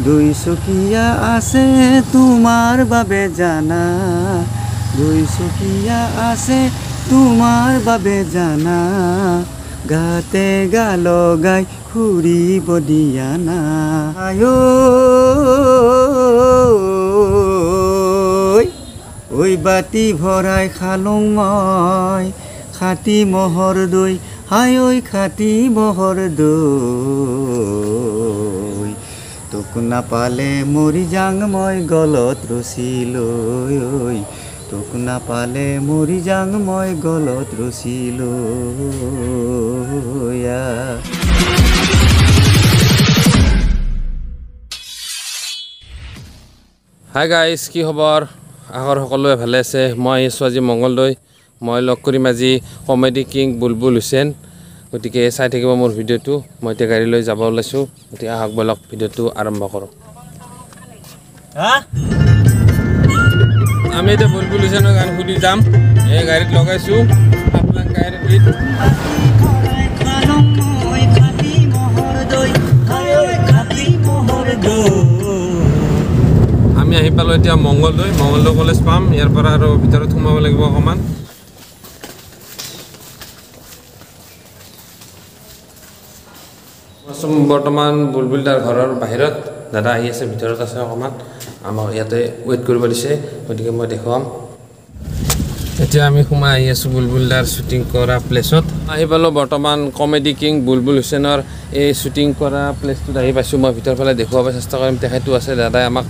দুই চকীয়া আছে তোমাৰ বাবে জানা। দুই চকীয়া আছে তোমাৰ বাবে জানা। গাতে গা লগাই ফুৰিব দিয়া না। আয়ো ঐ বাতি ভৰাই খালোঁ মই। খাটি মহৰ দৈ হাই ঐ খাটি মহৰ দৈ। তোক নাপালে মৰি যাং মই গলত ৰচি লৈ তোক নাপালে মৰি যাং মই গলত ৰচি লৈ আহ। হাই গাইজ কি খবৰ? আগৰ সকলোৱে ভালে আছে? মই আহিছোঁ আজি মংগলদৈ মই লগ কৰিম আজি কমেডি কিং বুলবুল হুছেইন। গতিকে চাই থাকিব মোৰ ভিডিঅ'টো। মই এতিয়া গাড়ী লৈ যাব ওলাইছোঁ। গতিকে আহক বলক ভিডিঅ'টো আৰম্ভ কৰোঁ। আমি এতিয়া বুলবুল হুছেইনৰ গান সুধি যাম। এই গাড়ীত লগাইছোঁ। আপোনাক গাড়ীত আমি আহি পালোঁ এতিয়া মংগলদৈ। মংগলদৈ কলেজ পাম। ইয়াৰ পৰা আৰু ভিতৰত সোমাব লাগিব অকণমান। বৰ্তমান বুলবুল দাৰ ঘৰৰ বাহিৰত দাদা আহি আছে ভিতৰত আছে অকণমান। আমাক ইয়াতে ৱেইট কৰিব দিছে গতিকে মই দেখুৱাম। এতিয়া আমি সোমাই আহি আছোঁ বুলবুল দাৰ শ্বুটিং কৰা প্লেচত আহি পালোঁ বৰ্তমান কমেডি কিং বুলবুল হুছেইনৰ এই শ্বুটিং কৰা প্লেচটোত আহি পাইছোঁ মই ভিতৰৰ ফালে দেখুৱাব চেষ্টা কৰিম। তেখেতো আছে দাদাই আমাক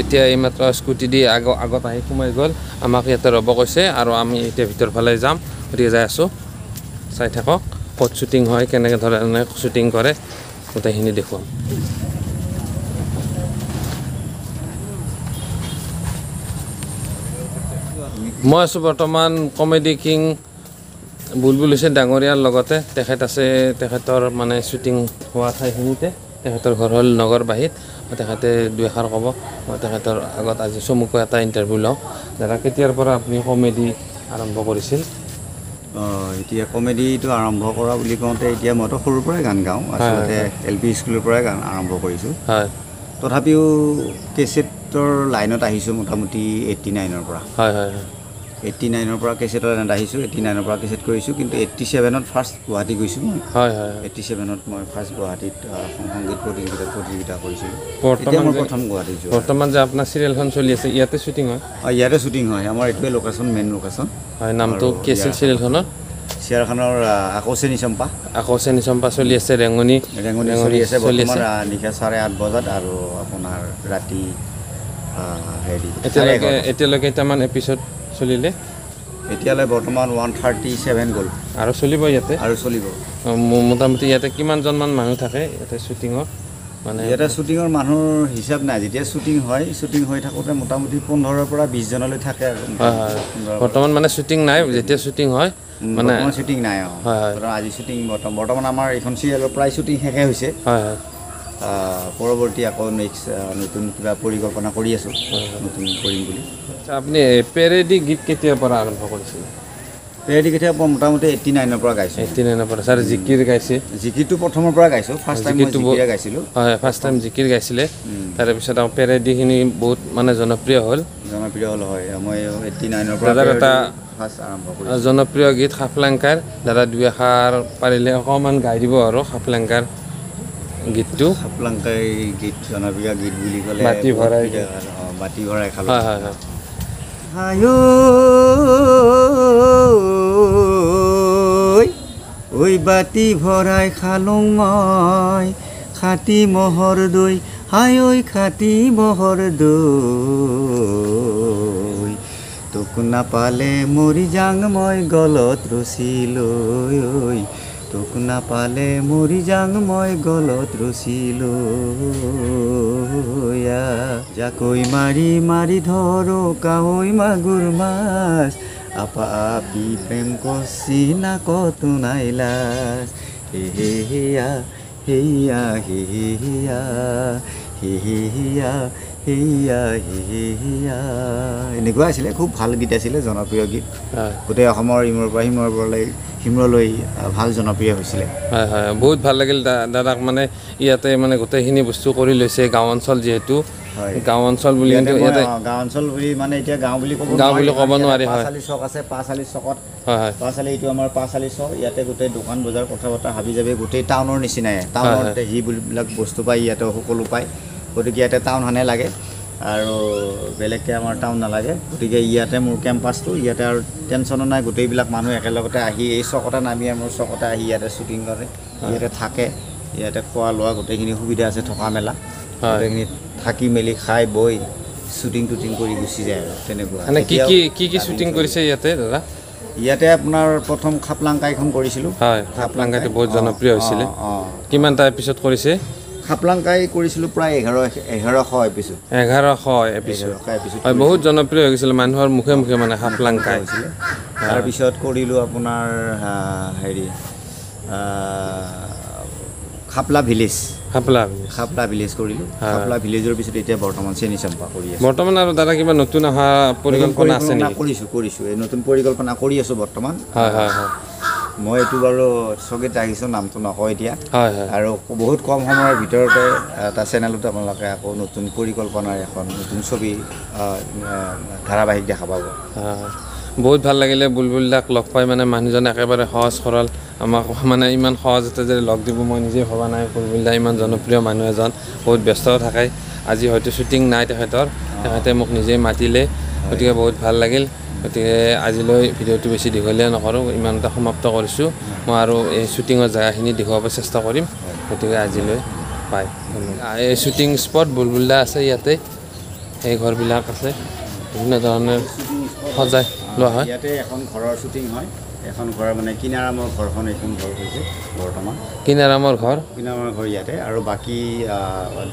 এতিয়া এইমাত্ৰ স্কুটি দি আগ আগত আহি সোমাই গ'ল। আমাক ইয়াতে ৰ'ব কৈছে আৰু আমি এতিয়া ভিতৰ ফালে যাম। গতিকে যাই আছোঁ। চাই থাকক। ক'ত শ্বুটিং হয় কেনেকৈ ধৰণে শ্বুটিং কৰে গোটেইখিনি দেখুৱাম। মই আছোঁ বৰ্তমান কমেডি কিং বুলবুল হুছেইন ডাঙৰীয়াৰ লগতে। তেখেত আছে তেখেতৰ মানে শ্বুটিং হোৱা ঠাইখিনিতে। তেখেতৰ ঘৰ হ'ল নগৰবাহীত তেখেতে দুই এষাৰ ক'ব। মই তেখেতৰ আগত আজি চমুকৈ এটা ইণ্টাৰভিউ লওঁ। দাদা কেতিয়াৰ পৰা আপুনি কমেডি আৰম্ভ কৰিছিল? এতিয়া কমেডিটো আৰম্ভ কৰা বুলি কওঁতে এতিয়া মইতো সৰুৰ পৰাই গান গাওঁ আচলতে এল পি স্কুলৰ পৰাই গান আৰম্ভ কৰিছোঁ। তথাপিও কেছেটৰ লাইনত আহিছোঁ মোটামুটি এইট্টি নাইনৰ পৰা। হয় হয়। এইট্টি নাইনৰ পৰা কেছেটৰ লাইনত আহিছোঁ এইট্টি নাইনৰ পৰা কেছেট কৰিছোঁ কিন্তু এইট্টি ছেভেনত ফাৰ্ষ্ট গুৱাহাটী গৈছোঁ মই। হয় হয় হয়। এইট্টি ছেভেনত মই ফাৰ্ষ্ট গুৱাহাটীত সংগীত প্ৰতিযোগিতাত প্ৰতিযোগিতা কৰিছিলোঁ। এতিয়া প্ৰথম গুৱাহাটীত যোৱা। বৰ্তমান যে আপোনাৰ চিৰিয়েলখন চলি আছে ইয়াতে শ্বুটিং হয়? অঁ, ইয়াতে শ্বুটিং হয়। আমাৰ এইটোৱে লোকেশ্যন মেইন লোকেশ্যন হয় নামটো আৰু কি আছিল ইয়াৰ- চিৰিয়েলখনৰ? চিয়াৰখানৰ আকৌ চেনি চম্পা। আকৌ চেনি চম্পা চলি আছে ৰেঙনি ৰেঙনি চলি আছে। বৰ্তমান নিশা চাৰে আঠ বজাত আৰু আপোনাৰ ৰাতি হেৰি এতিয়ালৈকে। এতিয়ালৈকে কেইটামান এপিছড চলিলে? এতিয়ালৈ বৰ্তমান ওৱান থাৰ্টি ছেভেন গ'ল। আৰু চলিব ইয়াতে? আৰু চলিব। মোটামুটি ইয়াতে কিমানজনমান মানুহ থাকে ইয়াতে শ্বুটিঙত? মানে ইয়াতে শ্বুটিঙৰ মানুহৰ হিচাপ নাই। যেতিয়া শ্বুটিং হয় শ্বুটিং হৈ থাকোঁতে মোটামুটি পোন্ধৰৰ পৰা বিছজনলৈ থাকে। বৰ্তমান মানে শ্বুটিং নাই যেতিয়া শ্বুটিং হয় মানে শ্বুটিং নাই অঁ। হয়, আজি শ্বুটিং বৰ্তমান বৰ্তমান আমাৰ এইখন চিৰিয়েলৰ প্ৰায় শ্বুটিং শেষে হৈছে। হয় হয়। পৰৱৰ্তী আকৌ নেক্সট নতুন কিবা পৰিকল্পনা কৰি আছোঁ। নতুন কৰিম বুলি। আপুনি পেৰেডি গীত কেতিয়াৰ পৰা আৰম্ভ কৰিছিলে? পেৰেডি কেতিয়া মোটামুটি এইট্টি নাইনৰ পৰা গাইছোঁ। এইটি নাইনৰ পৰা ছাৰ জিকিৰ গাইছে? জিকিৰটো প্ৰথমৰ পৰা গাইছোঁ ফাৰ্ষ্ট টাইম জিকিৰে গাইছিলোঁ। হয় ফাৰ্ষ্ট টাইম জিকিৰ গাইছিলে। তাৰেপিছত আকৌ পেৰেডিখিনি বহুত মানে জনপ্ৰিয় হ'ল। জনপ্ৰিয় হ'ল হয়। মই এইট্টি নাইনৰ পৰা দাদাৰ এটা আৰু জনপ্ৰিয় গীত সাফলাংকাৰ। দাদা দুই এষাৰ পাৰিলে অকণমান গাই দিব আৰু সাফলাংকাৰ। গীতটো? সাপলাংকাই গীত জনপ্ৰিয় গীত বুলি ক'লে বাতি ভৰাই বাতি ভৰাই খালোঁ হয় হয় হয় হায়ো ঐ বাতি ভৰাই খালোঁ মই খাটি মহৰ দৈ হাই ঐ খাটি মহৰ দৈ। তোক নাপালে মৰি যাং মই গলত ৰচি লৈ ঐ। তোক নাপালে মৰি যাং মই গলত ৰচি লৈ আহ। জাকৈ মাৰি মাৰি ধৰো কাৱৈ মাগুৰ মাছ। আপা আপি প্ৰেম কচি নাকতো নাই লাজ। হে হে হেয়া হেয়া হে হেয়া হি হিয়া হিয়া হিয়া। এনেকুৱা আছিলে খুব ভাল গীত আছিলে জনপ্ৰিয় গীত। গোটেই অসমৰ ইমূৰৰ পৰা সিমূৰৰ পৰলৈ সিমূৰলৈ ভাল জনপ্ৰিয় হৈছিলে। হয় হয় বহুত ভাল লাগিল দাদাক মানে ইয়াতে মানে গোটেইখিনি বস্তু কৰি লৈছে গাঁও অঞ্চল যিহেতু। হয়। গাঁও অঞ্চল বুলি গাঁও অঞ্চল বুলি মানে এতিয়া গাঁও বুলি ক'ব গাঁও বুলি ক'ব নোৱাৰি, হয়। পাঁচআলি চক আছে পাঁচআলি চকত। হয় হয়। পাঁচআলি এইটো আমাৰ পাঁচআলি চক। ইয়াতে গোটেই দোকান বজাৰ কথা বতৰা হাবি যাবি গোটেই টাউনৰ নিচিনাই। টাউনৰ হয়। যিবিলাক বস্তু পায় ইয়াতে সকলো পায়। গতিকে ইয়াতে টাউন হানে লাগে আৰু বেলেগকৈ আমাৰ টাউন নালাগে। গতিকে ইয়াতে মোৰ কেম্পাছটো ইয়াতে আৰু টেনশ্যনো নাই গোটেইবিলাক মানুহ একেলগতে আহি এই চকতে নামি মোৰ চকতে আহি ইয়াতে শ্বুটিং কৰে। ইয়াতে থাকে ইয়াতে খোৱা লোৱা গোটেইখিনি সুবিধা আছে থকা মেলা। গোটেইখিনি থাকি মেলি খাই বৈ শ্বুটিং টুটিং কৰি গুচি যায় আৰু তেনেকুৱা। কি কি কি কি শ্বুটিং কৰিছে ইয়াতে দাদা? ইয়াতে আপোনাৰ প্ৰথম খাপলাংকাইখন কৰিছিলোঁ। হয় খাপলাংকাইটো বহুত জনপ্ৰিয় হৈছিলে। অঁ, অঁ। কিমানটা এপিছড কৰিছে? খাপলাংকাই কৰিছিলোঁ প্ৰায় এঘাৰ এঘাৰশ এপিছড এঘাৰশ এপিছড এপিছড হয় বহুত জনপ্ৰিয় হৈ গৈছিলে মানুহৰ মুখে মুখে মানে খাপলাংকাই হৈছিলে। তাৰপিছত কৰিলোঁ আপোনাৰ হেৰি খাপলা ভিলেজ। খাপলা খাপলা ভিলেজ কৰিলোঁ। খাপলা ভিলেজৰ পিছত এতিয়া বৰ্তমান চেনি চম্পা কৰি আছোঁ। বৰ্তমান আৰু দাদা কিবা নতুন অহা পৰিকল্পনা আছে কৰিছোঁ কৰিছোঁ। এই নতুন পৰিকল্পনা কৰি আছোঁ বৰ্তমান। হয় হয় হয়। মই এইটো বাৰু চকীত ৰাখিছোঁ নামটো নকওঁ এতিয়া। আৰু বহুত কম সময়ৰ ভিতৰতে এটা চেনেলতো আপোনালোকে আকৌ নতুন পৰিকল্পনাৰ এখন নতুন ছবি ধাৰাবাহিক দেখা পাব। বহুত ভাল লাগিলে বুলবুল দাক লগ পাই মানে মানুহজন একেবাৰে সহজ সৰল। আমাক মানে ইমান সহজতে যে লগ দিব মই নিজে ভবা নাই বুলবুল দা ইমান জনপ্ৰিয় মানুহ এজন বহুত ব্যস্তও থাকে। আজি হয়তো শ্বুটিং নাই তেখেতৰ তেখেতে মোক নিজেই মাতিলে গতিকে বহুত ভাল লাগিল। গতিকে আজিলৈ ভিডিঅ'টো বেছি দীঘলীয়া নকৰোঁ ইমানতে সমাপ্ত কৰিছোঁ। মই আৰু এই শ্বুটিঙৰ জেগাখিনি দেখুৱাব চেষ্টা কৰিম। গতিকে আজিলৈ ধন্যবাদ। এই শ্বুটিং স্পট বুলবুল দা আছে ইয়াতে। এই ঘৰবিলাক আছে। বিভিন্ন ধৰণৰ সজাই লোৱা হয়। ইয়াতে এখন ঘৰৰ শ্বুটিং হয়। এখন ঘৰৰ মানে কিনাৰামৰ ঘৰখন এইখন ঘৰ হৈছে বৰ্তমান। কিনাৰামৰ ঘৰ? কিনাৰামৰ ঘৰ ইয়াতে আৰু বাকী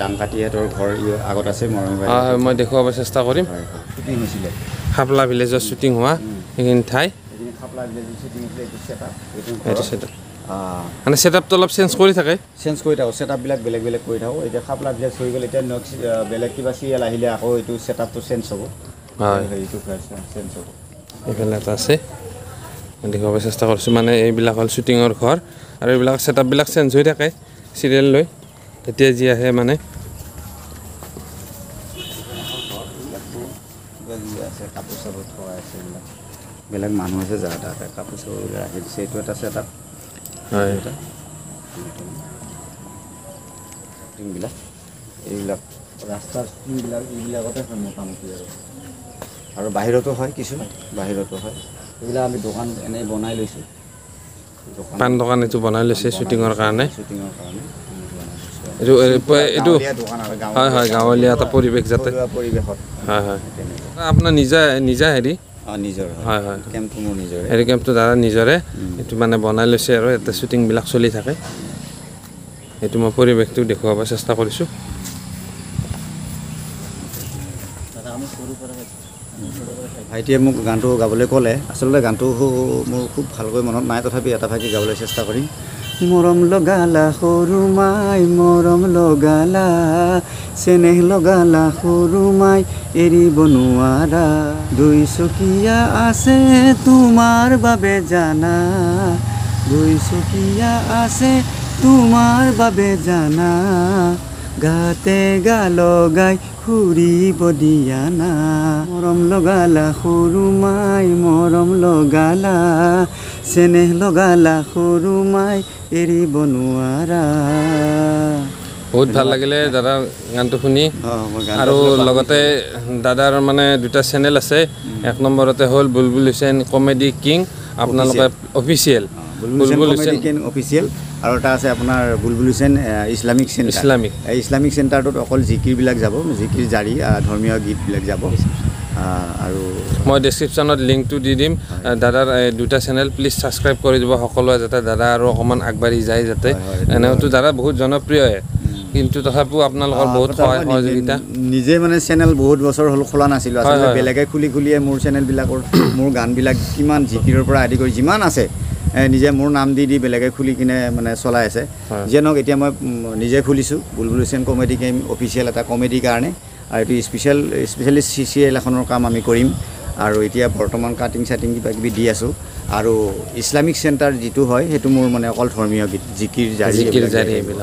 ডাংকাটিহঁতৰ ঘৰ আগত আছে মৰমী মই দেখুৱাব চেষ্টা কৰিম। শ্বুটিং হৈছিলে। খাপলা ভিলেজৰ শ্বুটিং হোৱা ঠাই। এইখিনি খাপলা ভিলেজৰ শ্বুটিং হৈছিলে এইটো ছেটআপ এইটো এইটো ঘৰত। ছেটআপ আহ, মানে ছেটআপটো অলপ চেঞ্জ কৰি থাকে। চেঞ্জ কৰি থাকোঁ ছেটআপবিলাক বেলেগ বেলেগ কৰি থাকোঁ এতিয়া খাপলা ভিলেজ হৈ গ'ল এতিয়া নেক্সট বেলেগ কিবা চিৰিয়েল আহিলে আকৌ এইটো ছেটআপটো চেঞ্জ হ'ব। হয়। হেৰিটো চেঞ্জ হ'ব। এইফালে এটা আছে। দেখুৱাব চেষ্টা কৰিছোঁ। মানে এইবিলাক হ'ল শ্বুটিঙৰ ঘৰ আৰু এইবিলাক ছেটআপবিলাক চেঞ্জ হৈ থাকে চিৰিয়েল লৈ। এতিয়া যি আহে মানে। বেলেগ মানুহ আছে যাৰ তাতে কাপোৰ চাপোৰ ৰাখি দিছে। এইটো এটা ছেটআপ হয়। এটা। এইবিলাক। ৰাস্তাৰ শ্বুটিংবিলাক এইবিলাকতে হয় মোটামুটি আৰু। আৰু বাহিৰতো হয় কিছু। বাহিৰতো হয়। এইবিলাক আমি দোকান এনেই বনাই লৈছোঁ। পাণ দোকান এইটো বনাই লৈছে শ্বুটিঙৰ কাৰণে। শ্বুটিঙৰ। এইটো হয় হয় গাঁৱলীয়া এটা পৰিৱেশ যাতে পৰিৱেশত। হয় হয়। আপোনাৰ নিজা নিজা হেৰি? হয়। হয় হেৰি কেম্পটো দাদা নিজৰে। এইটো মানে বনাই লৈছে আৰু ইয়াতে শ্বুটিংবিলাক চলি থাকে। সেইটো মই পৰিৱেশটো দেখুৱাব চেষ্টা কৰিছোঁ। ভাইটিয়ে মোক গানটো গাবলৈ ক'লে। আচলতে গানটো মোৰ খুব ভালকৈ মনত নাই তথাপি এটা ভাইটি গাবলৈ চেষ্টা কৰিম। মৰম লগালা সৰু মাই মৰম লগালা চেনেহ লগালা সৰু মাই এৰিব নোৱাৰা। দুই চকীয়া আছে তোমাৰ বাবে জানা। দুই চকীয়া আছে তোমাৰ বাবে জানা। গাতে গা লগাই ফুৰিব দিয়া না। মৰম লগালা সৰু মাই মৰম লগালা। চেনেহ লগালা সৰু মাই এৰিব নোৱাৰা। বহুত ভাল লাগিলে দাদাৰ গানটো শুনি। আৰু লগতে দাদাৰ মানে দুটা চেনেল আছে। এক নম্বৰতে হ'ল বুলবুল হুছেইন কমেডি কিং আপোনালোকে অফিচিয়েল বুলবুল হুছেইন অফিচিয়েল আৰু এটা আছে আপোনাৰ Bulbul Hussain Islamic centre Islamic. এই ইছলামিক চেণ্টাৰটোত অকল জিকিৰবিলাক যাব জিকিৰ জাৰি ধৰ্মীয় গীতবিলাক যাব। আৰু মই ডেছক্ৰিপশ্যনত লিংকটো দি দিম। দাদাৰ দুটা চেনেল প্লিজ ছাবস্ক্ৰাইব কৰি দিব সকলোৱে যাতে দাদা আৰু অকণমান আগবাঢ়ি যায় যাতে। এনেওতো দাদা বহুত জনপ্ৰিয়ই কিন্তু তথাপিও আপোনালোকৰ বহুত সহায় সহযোগিতা। নিজে- মানে চেনেল বহুত বছৰ হ'ল খোলা নাছিলোঁ। আচলতে। বেলেগে খুলি খুলিয়ে মোৰ চেনেলবিলাকৰ মোৰ গানবিলাক কিমান জিকিৰৰ পৰা আদি কৰি যিমান আছে নিজে মোৰ নাম দি দি বেলেগে খুলি কিনে মানে চলাই আছে। যিয়ে নহওক এতিয়া মই নিজে খুলিছোঁ বুলবুল হুছেইন কমেডি কেম অফিচিয়েল এটা কমেডিৰ কাৰণে। আৰু এইটো স্পেচিয়েল স্পেচিয়েলি চিৰিয়েল এখনৰ কাম আমি কৰিম। আৰু এতিয়া বৰ্তমান কাটিং চাটিং কিবা কিবি দি আছোঁ। আৰু ইছলামিক চেণ্টাৰ যিটো হয় সেইটো মোৰ মানে অকল ধৰ্মীয় গীত জিকিৰ জাৰি।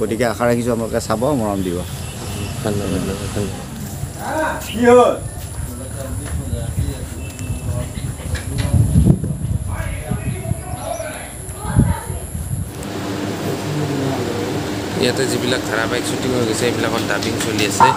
গতিকে আশা ৰাখিছোঁ আপোনালোকে চাব মৰম দিব। ধন্যবাদ ইয়াতে যিবিলাক ধাৰাবাহিক শ্বুটিং হৈ গৈছে এইবিলাকত ডাবিং চলি আছে।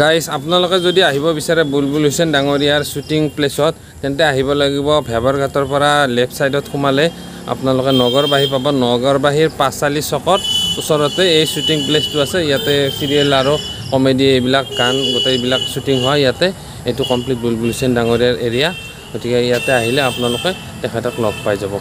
গাইজ আপোনালোকে যদি আহিব বিচাৰে বুলবুল হুছেইন ডাঙৰীয়াৰ শ্বুটিং প্লেচত তেন্তে আহিব লাগিব ভেবৰঘাটৰ পৰা লেফ্ট ছাইডত সোমালে আপোনালোকে নগৰবাহী পাব। নগৰবাহীৰ পাঁচচালি চকত ওচৰতে এই শ্বুটিং প্লেচটো আছে। ইয়াতে চিৰিয়েল আৰু কমেডি এইবিলাক গান গোটেইবিলাক শ্বুটিং হয় ইয়াতে। এইটো কমপ্লিট বুলবুল হুছেইন ডাঙৰীয়াৰ এৰিয়া গতিকে ইয়াতে আহিলে আপোনালোকে তেখেতক লগ পাই যাব।